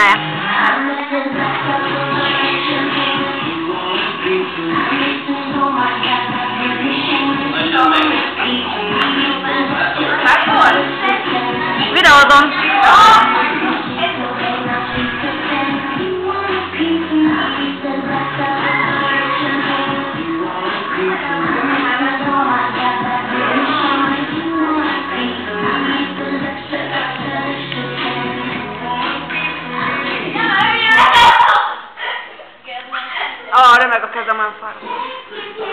Claire. ora ma cosa dobbiamo fare?